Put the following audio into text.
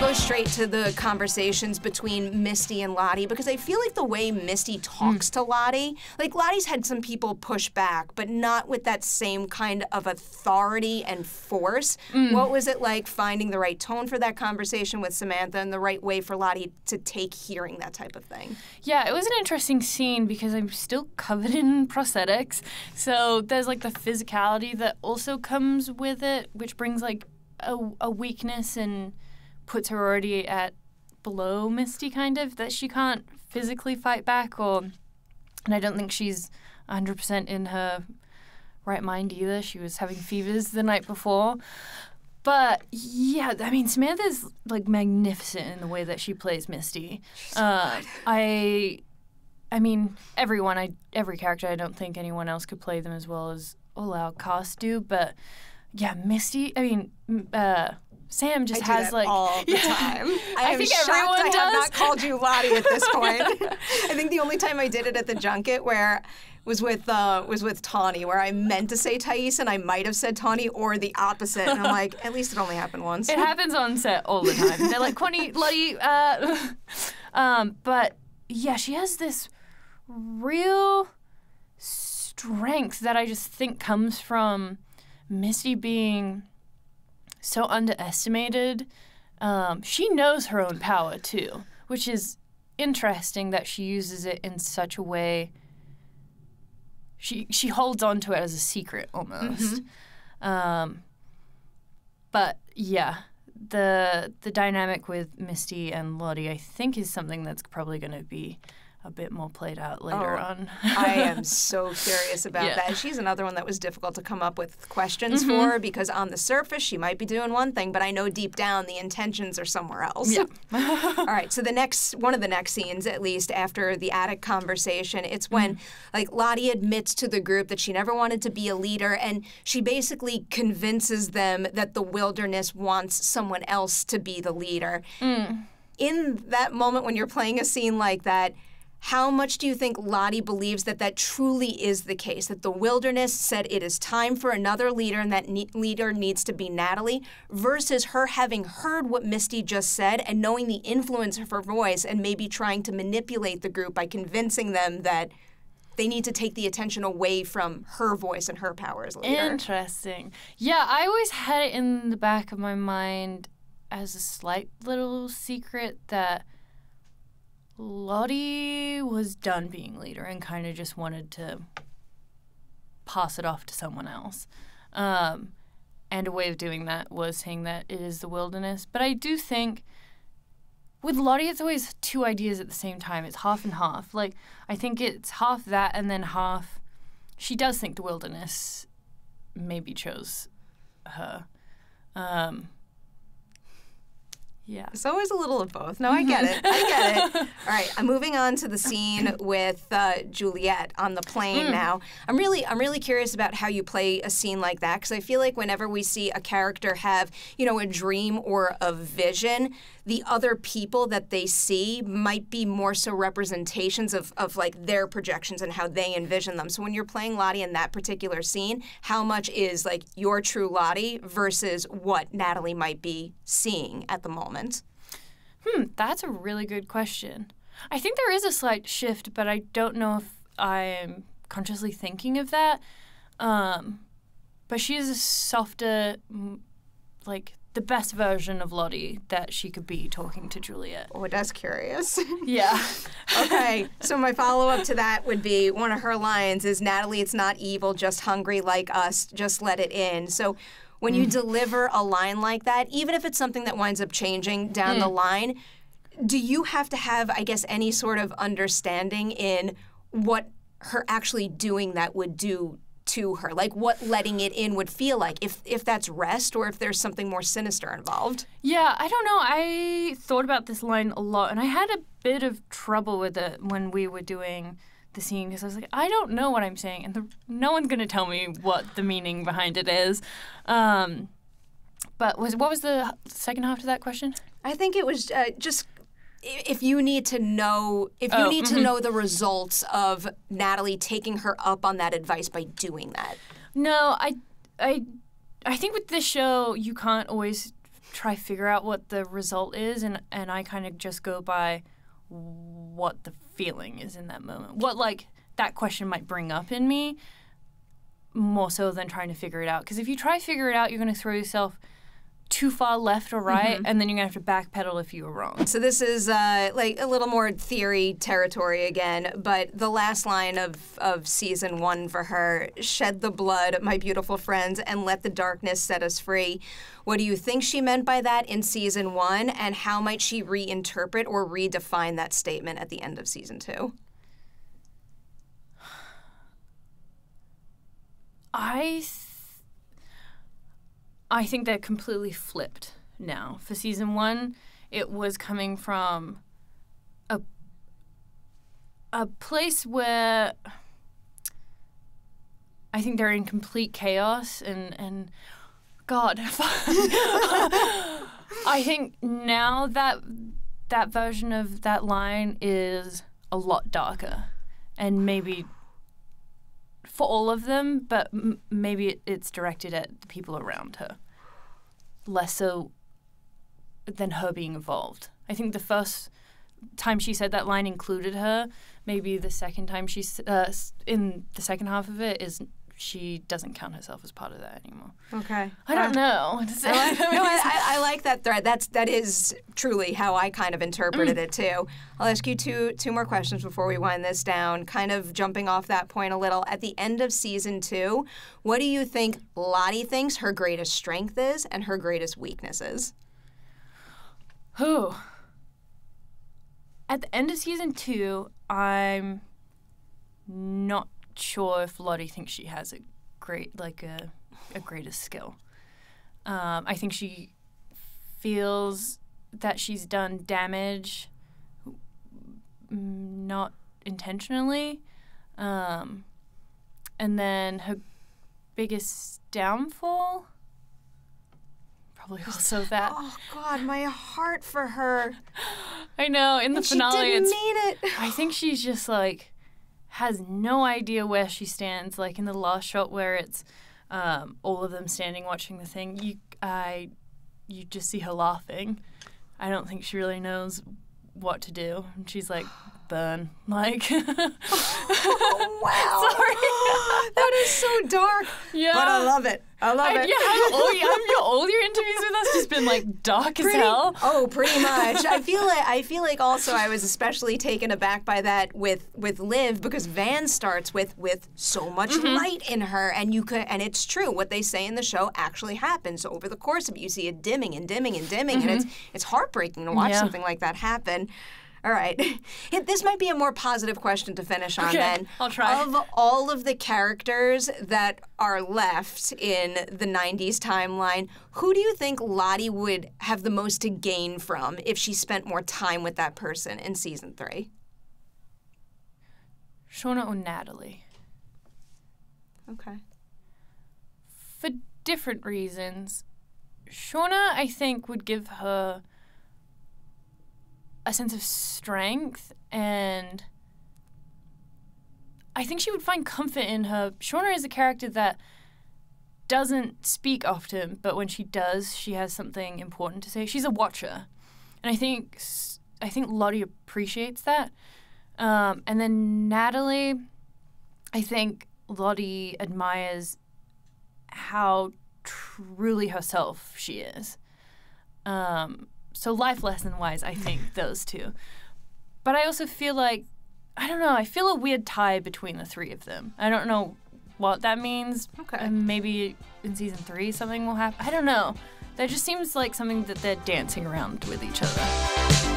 go straight to the conversations between Misty and Lottie because I feel like the way Misty talks hmm. to Lottie, like Lottie's had some people push back, but not with that same kind of authority and force. Hmm. What was it like finding the right tone for that conversation with Samantha and the right way for Lottie to take hearing that type of thing? Yeah, it was an interesting scene because I'm still covered in prosthetics. So there's like the physicality that also comes with it, which brings like a, a weakness and puts her already at below Misty, kind of, that she can't physically fight back. Or, and I don't think she's 100% in her right mind either. She was having fevers the night before. But yeah, I mean, Samantha's like magnificent in the way that she plays Misty. Uh, I, I mean, everyone, I every character. I don't think anyone else could play them as well as Olau Cast do. But yeah, Misty. I mean, uh, Sam just I has like all the time. I, I am think shocked everyone I have not called you Lottie at this point. I think the only time I did it at the junket where was with uh, was with Tawny, where I meant to say Thais and I might have said Tawny or the opposite, and I'm like, at least it only happened once. It happens on set all the time. They're like, Connie, Lottie, uh, um, but yeah, she has this real strength that I just think comes from Misty being so underestimated. Um, she knows her own power too, which is interesting that she uses it in such a way. She she holds on to it as a secret almost. Um, but yeah, the the dynamic with Misty and Lottie, I think, is something that's probably going to be a bit more played out later Oh, on. I am so curious about Yeah. that. She's another one that was difficult to come up with questions Mm-hmm. for because on the surface she might be doing one thing, but I know deep down the intentions are somewhere else. Yeah. All right, so the next one of the next scenes, at least after the attic conversation, it's when like Lottie admits to the group that she never wanted to be a leader, and she basically convinces them that the wilderness wants someone else to be the leader. In that moment when you're playing a scene like that. How much do you think Lottie believes that that truly is the case? That the wilderness said it is time for another leader and that ne- leader needs to be Natalie, versus her having heard what Misty just said and knowing the influence of her voice and maybe trying to manipulate the group by convincing them that they need to take the attention away from her voice and her power as leader. Interesting. Yeah, I always had it in the back of my mind as a slight little secret that Lottie was done being leader and kind of just wanted to pass it off to someone else. Um, and a way of doing that was saying that it is the wilderness. But I do think with Lottie, it's always two ideas at the same time. It's half and half. Like, I think it's half that and then half. She does think the wilderness maybe chose her. Um, yeah. It's always a little of both. No, I get it. I get it. All right, I'm moving on to the scene with uh, Juliette on the plane now. I'm really, I'm really curious about how you play a scene like that because I feel like whenever we see a character have, you know, a dream or a vision, the other people that they see might be more so representations of, of like their projections and how they envision them. So when you're playing Lottie in that particular scene, how much is like your true Lottie versus what Natalie might be seeing at the moment? Hmm, that's a really good question. I think there is a slight shift, but I don't know if I'm consciously thinking of that. Um, but she is a softer, like the best version of Lottie that she could be talking to Juliette. Oh, that's curious. Yeah. okay, so my follow up to that would be one of her lines is Natalie, it's not evil, just hungry like us, just let it in. So when you mm. deliver a line like that, even if it's something that winds up changing down the mm. line, do you have to have, I guess, any sort of understanding in what her actually doing that would do to her? Like what letting it in would feel like, if if that's rest or if there's something more sinister involved? Yeah, I don't know. I thought about this line a lot, and I had a bit of trouble with it when we were doing the scene because I was like, I don't know what I'm saying, and the, no one's gonna tell me what the meaning behind it is. Um, but was what was the second half to that question? I think it was uh, just if you need to know if you Oh, need to know the results of Natalie taking her up on that advice by doing that. No, I, I, I think with this show you can't always try figure out what the result is and and I kind of just go by what the feeling is in that moment. What like that question might bring up in me more so than trying to figure it out because if you try to figure it out you're going to throw yourself too far left or right, mm-hmm. and then you're gonna have to backpedal if you were wrong. So this is uh, like a little more theory territory again, but the last line of of season one for her: "Shed the blood, my beautiful friends, and let the darkness set us free." What do you think she meant by that in season one, and how might she reinterpret or redefine that statement at the end of season two? I. Th- I think they're completely flipped now. For season one, it was coming from a a place where I think they're in complete chaos and and God, I think now that that version of that line is a lot darker, and maybe for all of them, but m- maybe it's directed at the people around her, less so than her being involved. I think the first time she said that line included her. Maybe the second time she's uh, in the second half of it is she doesn't count herself as part of that anymore. Okay. I don't uh, know. I like, no, I, I, like that thread. That's that is truly how I kind of interpreted mm. it too. I'll ask you two two more questions before we wind this down. Kind of jumping off that point a little. At the end of season two, what do you think Lottie thinks her greatest strength is and her greatest weaknesses? Who? At the end of season two, I'm not sure if Lottie thinks she has a great, like a, a greatest skill. Um, I think she feels that she's done damage, not intentionally. Um, and then her biggest downfall probably also that. Oh God, my heart for her. I know. In the and finale, she didn't it's. mean it. I think she's just like has no idea where she stands. Like in the last shot where it's um, all of them standing watching the thing, you I you just see her laughing. I don't think she really knows what to do. And she's like, burn. Like, oh, wow. Sorry. that is so dark. Yeah. But I love it. I love I, it. Yeah, all, your, all your interviews with us just been like dark pretty, as hell. Oh, pretty much. I feel like I feel like also I was especially taken aback by that with with Liv because Van starts with with so much mm-hmm. light in her, and you could and it's true what they say in the show actually happens So over the course of it. You see it dimming and dimming and dimming, mm-hmm. and it's it's heartbreaking to watch yeah. something like that happen. All right. this might be a more positive question to finish on okay, then. I'll try. Of all of the characters that are left in the 90s timeline, who do you think Lottie would have the most to gain from if she spent more time with that person in season three? Shauna or Natalie? Okay. For different reasons. Shauna, I think, would give her a sense of strength and I think she would find comfort in her. Shauna is a character that doesn't speak often, but when she does, she has something important to say. She's a watcher, and I think I think Lottie appreciates that. Um, and then Natalie, I think Lottie admires how truly herself she is. Um, so life lesson wise, I think those two. But I also feel like I don't know. I feel a weird tie between the three of them. I don't know what that means. Okay. And maybe in season three something will happen. I don't know. That just seems like something that they're dancing around with each other.